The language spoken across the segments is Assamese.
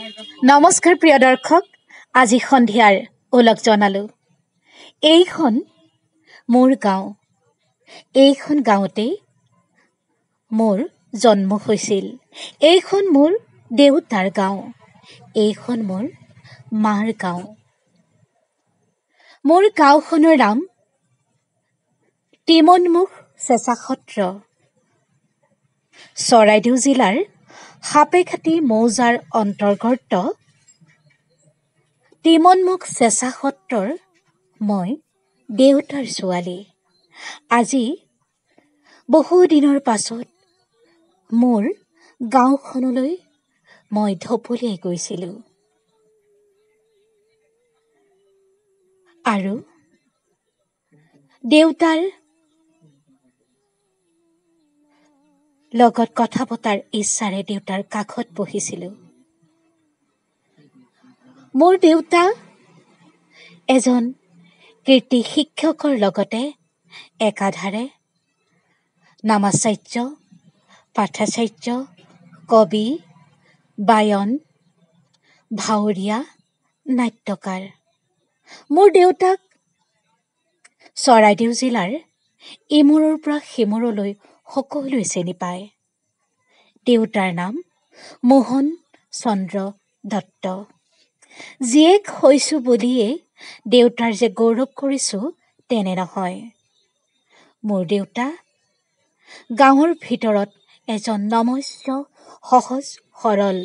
নমস্কাৰ প্ৰিয় দৰ্শক আজি সন্ধিয়াৰ ওলগ জনালোঁ। এইখন মোৰ গাঁও। এইখন গাঁৱতেই মোৰ জন্ম হৈছিল। এইখন মোৰ দেউতাৰ গাঁও। এইখন মোৰ মাৰ গাঁও। মোৰ গাঁওখনৰ নাম টিমনমুখ চেঁচা সত্ৰ চৰাইদেউ জিলাৰ সাপেখাতী মৌজাৰ অন্তৰ্গত। টিমনমুখ চেঁচা সত্ৰৰ মই দেউতাৰ ছোৱালী। আজি বহুদিনৰ পাছত মোৰ গাঁওখনলৈ মই ঢপলিয়াই গৈছিলোঁ। আৰু দেউতাৰ লগত কথা পতাৰ ইচ্ছাৰে দেউতাৰ কাষত বহিছিলোঁ। মোৰ দেউতা এজন কীৰ্তি শিক্ষকৰ লগতে একাধাৰে নামাচাৰ্য পাঠাচাৰ্য কবি বায়ন ভাৱৰীয়া নাট্যকাৰ। মোৰ দেউতাক চৰাইদেউ জিলাৰ ইমূৰৰ পৰা সিমূৰলৈ সকলোৱে চিনি পায়। দেউতাৰ নাম মোহন চন্দ্ৰ দত্ত। জীয়েক হৈছোঁ বুলিয়েই দেউতাৰ যে গৌৰৱ কৰিছোঁ তেনে নহয়। মোৰ দেউতা গাঁৱৰ ভিতৰত এজন নমস্য সহজ সৰল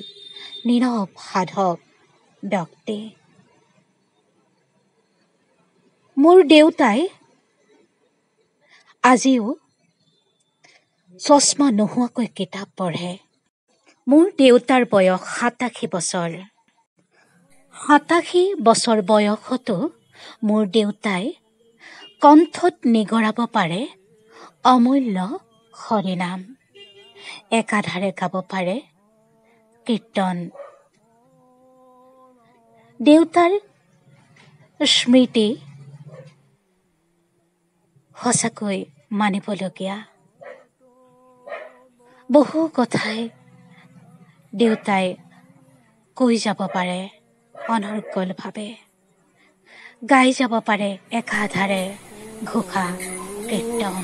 নীৰৱ সাধক ব্যক্তি। মোৰ দেউতাই আজিও চশমা নোহোৱাকৈ কিতাপ পঢ়ে। মোৰ দেউতাৰ বয়স সাতাশী বছৰ। সাতাশী বছৰ বয়সতো মোৰ দেউতাই কণ্ঠত নিগৰাব পাৰে অমূল্য হৰিনাম। একাধাৰে গাব পাৰে কীৰ্তন। দেউতাৰ স্মৃতি সঁচাকৈ মানিবলগীয়া। বহু কথাই দেউতাই কৈ যাব পাৰে অনৰ্গলভাৱে। গাই যাব পাৰে একাধাৰে ঘোষা কীৰ্তন।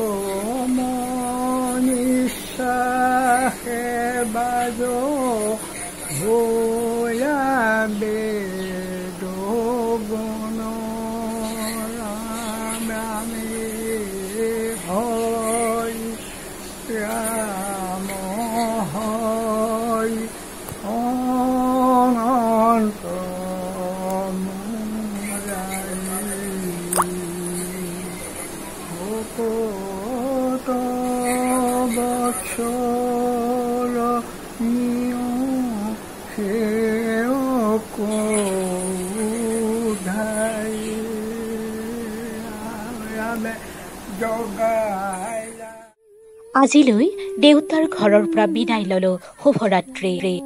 হে বাজো ভোলা বেদ গুণ রাম রামে হয় রাম হয় অনন্ত মুরারি। আজিলৈ দেউতাৰ ঘৰৰ পৰা বিদায় ললো। শুভৰাত্ৰি।